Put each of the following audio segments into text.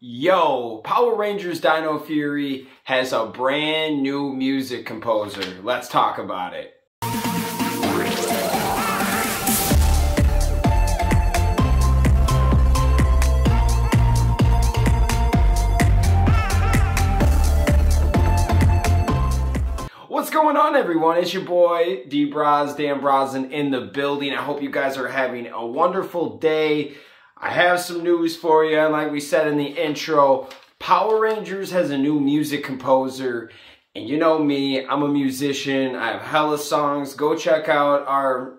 Yo, Power Rangers Dino Fury has a brand new music composer. Let's talk about it. What's going on everyone? It's your boy D Braz, Dan Brazen in the building. I hope you guys are having a wonderful day. I have some news for you. And like we said in the intro, Power Rangers has a new music composer. And you know me, I'm a musician. I have hella songs. Go check out our,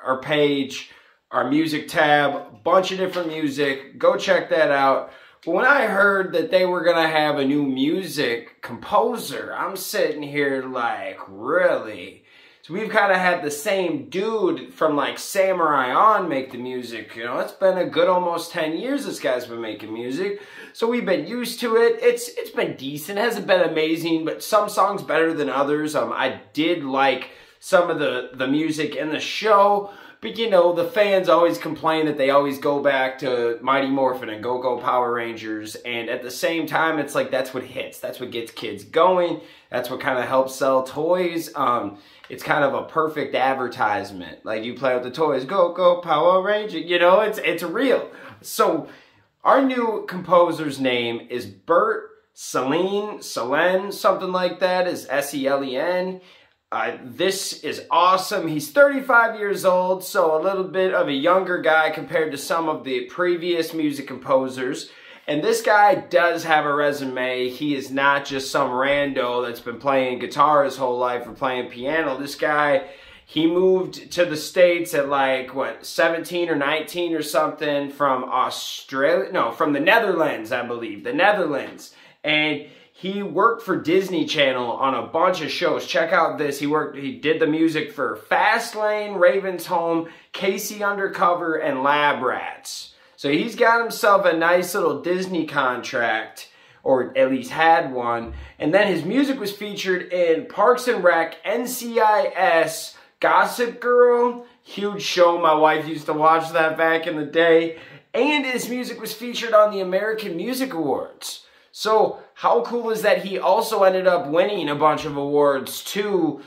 our page, our music tab, bunch of different music. Go check that out. But when I heard that they were going to have a new music composer, I'm sitting here like, really? So we've kind of had the same dude from like Samurai on make the music. You know, it's been a good almost 10 years this guy's been making music. So we've been used to it. It's It's been decent. It hasn't been amazing, but some songs better than others. Um, I did like some of the, the music in the show. But you know, the fans always complain that they always go back to Mighty Morphin and Go Go Power Rangers. And at the same time, it's like that's what hits. That's what gets kids going. That's what kind of helps sell toys. Um, it's kind of a perfect advertisement. Like you play with the toys, Go Go Power Ranger. You know, it's it's real. So our new composer's name is Bert Celine, Selen, something like that is S-E-L-E-N. Uh, this is awesome. He's 35 years old, so a little bit of a younger guy compared to some of the previous music composers. And this guy does have a resume. He is not just some rando that's been playing guitar his whole life or playing piano. This guy, he moved to the States at like, what, 17 or 19 or something from Australia? No, from the Netherlands, I believe. The Netherlands. And he worked for Disney Channel on a bunch of shows. Check out this. He worked, he did the music for Fast Layne, Raven's Home, K.C. Undercover, and Lab Rats. So he's got himself a nice little Disney contract, or at least had one. And then his music was featured in Parks and Rec, NCIS, Gossip Girl, huge show. My wife used to watch that back in the day. And his music was featured on the American Music Awards. So how cool is that he also ended up winning a bunch of awards too.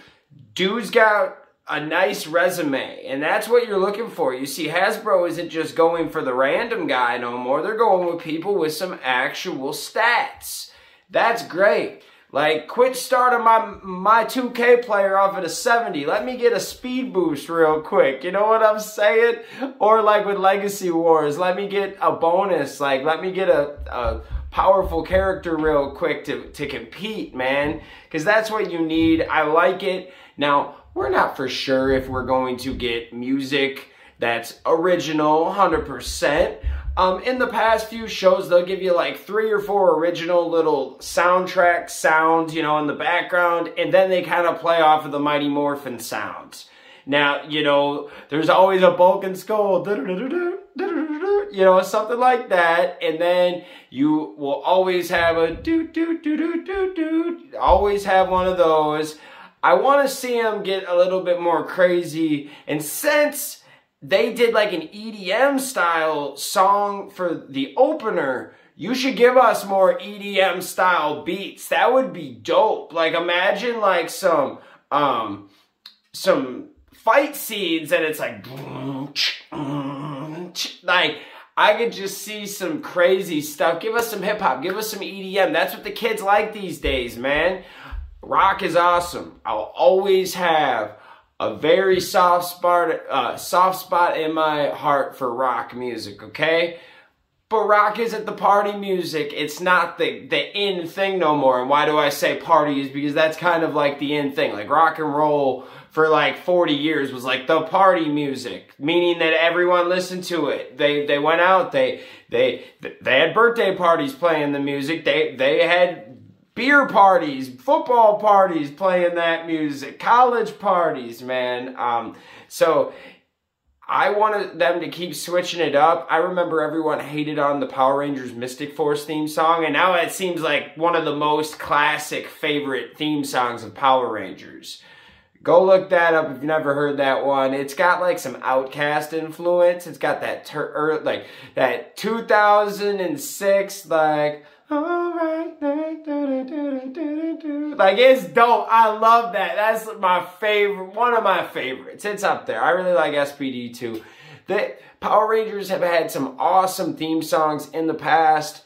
Dude's got a nice resume, and that's what you're looking for. You see, Hasbro isn't just going for the random guy no more. They're going with people with some actual stats. That's great. Like, quit starting my my 2K player off at a 70. Let me get a speed boost real quick. You know what I'm saying? Or like with Legacy Wars, let me get a bonus. Like, let me get a, a powerful character real quick to, to compete, man. Because that's what you need. I like it. Now, we're not for sure if we're going to get music that's original 100%. Um, in the past few shows, they'll give you like three or four original little soundtrack sounds, you know, in the background, and then they kind of play off of the Mighty Morphin sounds. Now, you know, there's always a Bulk and Skull you know, something like that. And then you will always have a do, do, do, do, do, do. Always have one of those. I want to see them get a little bit more crazy. And since they did like an EDM style song for the opener, you should give us more EDM style beats. That would be dope. Like imagine like some, um, some fight scenes and it's like, like, I could just see some crazy stuff. Give us some hip hop. Give us some EDM. That's what the kids like these days, man. Rock is awesome. I'll always have a very soft spot, uh, soft spot in my heart for rock music, okay? But rock isn't the party music. It's not the, the in thing no more. And why do I say party is because that's kind of like the in thing. Like rock and roll for like 40 years was like the party music, meaning that everyone listened to it. They they went out, they they they had birthday parties playing the music. They they had beer parties, football parties playing that music, college parties, man. Um, so I wanted them to keep switching it up. I remember everyone hated on the Power Rangers Mystic Force theme song, and now it seems like one of the most classic favorite theme songs of Power Rangers Go look that up if you've never heard that one. It's got like some OutKast influence. It's got that er, like that 2006 like all right like it's dope. I love that. That's my favorite, one of my favorites. It's up there. I really like SPD too. The Power Rangers have had some awesome theme songs in the past,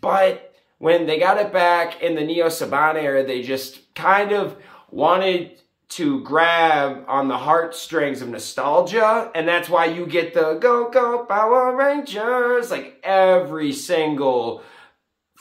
but when they got it back in the Neo Saban era, they just kind of wanted to grab on the heartstrings of nostalgia, and that's why you get the Go Go Power Rangers, like every single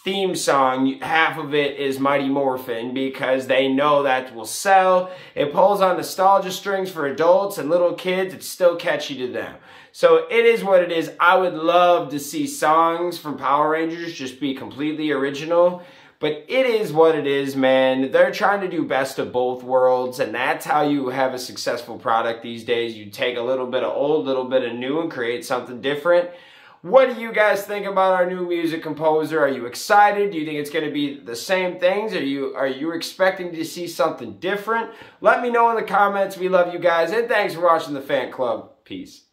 theme song, half of it is Mighty Morphin because they know that will sell. It pulls on nostalgia strings for adults and little kids. It's still catchy to them. So it is what it is. I would love to see songs from Power Rangers just be completely original. But it is what it is, man. They're trying to do best of both worlds, and that's how you have a successful product these days. You take a little bit of old, a little bit of new, and create something different. What do you guys think about our new music composer? Are you excited? Do you think it's going to be the same things? Are you are you expecting to see something different? Let me know in the comments. We love you guys and thanks for watching the fan club. Peace.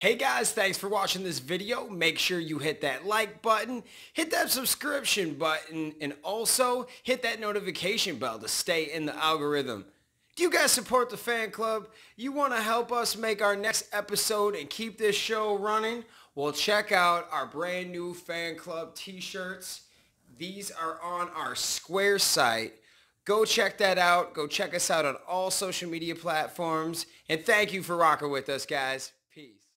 Hey guys, thanks for watching this video. Make sure you hit that like button, hit that subscription button, and also hit that notification bell to stay in the algorithm. Do you guys support the fan club? You want to help us make our next episode and keep this show running? Well, check out our brand new fan club t-shirts. These are on our Square site. Go check that out. Go check us out on all social media platforms. And thank you for rocking with us, guys.